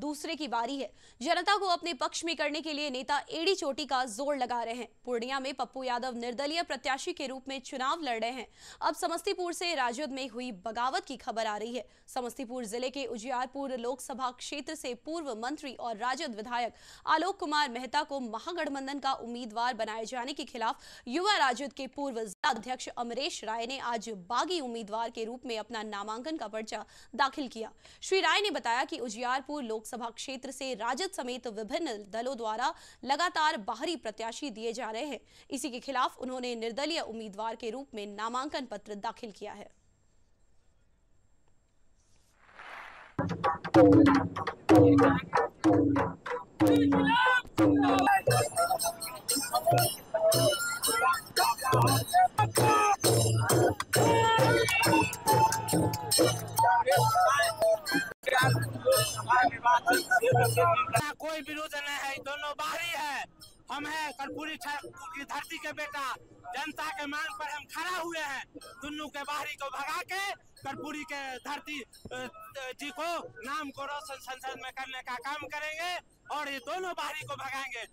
दूसरे की बारी है। जनता को अपने पक्ष में करने के लिए नेता एडी चोटी का ज़ोर लगा रहे हैं। पूर्णिया में पप्पू यादव निर्दलीय प्रत्याशी के रूप में चुनाव लड़ रहे हैं। अब समस्तीपुर से राजद में हुई बगावत की खबर आ रही है। समस्तीपुर ज़िले के उजियारपुर लोकसभा क्षेत्र से पूर्व मंत्री और राजद विधायक आलोक कुमार मेहता को महागठबंधन का उम्मीदवार बनाए जाने के खिलाफ युवा राजद के पूर्व अध्यक्ष अमरेश राय ने आज बागी उम्मीदवार के रूप में अपना नामांकन का पर्चा दाखिल किया। श्री राय ने बताया कि उजियारपुर लोकसभा क्षेत्र से राजद समेत विभिन्न दलों द्वारा लगातार बाहरी प्रत्याशी दिए जा रहे हैं। इसी के खिलाफ उन्होंने निर्दलीय उम्मीदवार के रूप में नामांकन पत्र दाखिल किया है। कोई विरोध नहीं है दोनों बाहरी है। हम है कर्पूरी की धरती के बेटा। जनता के मांग पर हम खड़ा हुए हैं। दुनू के बाहरी को भगा के कर्पूरी के धरती जी को नाम को रोशन संसद में करने का काम करेंगे और ये दोनों बाहरी को भगाएँगे।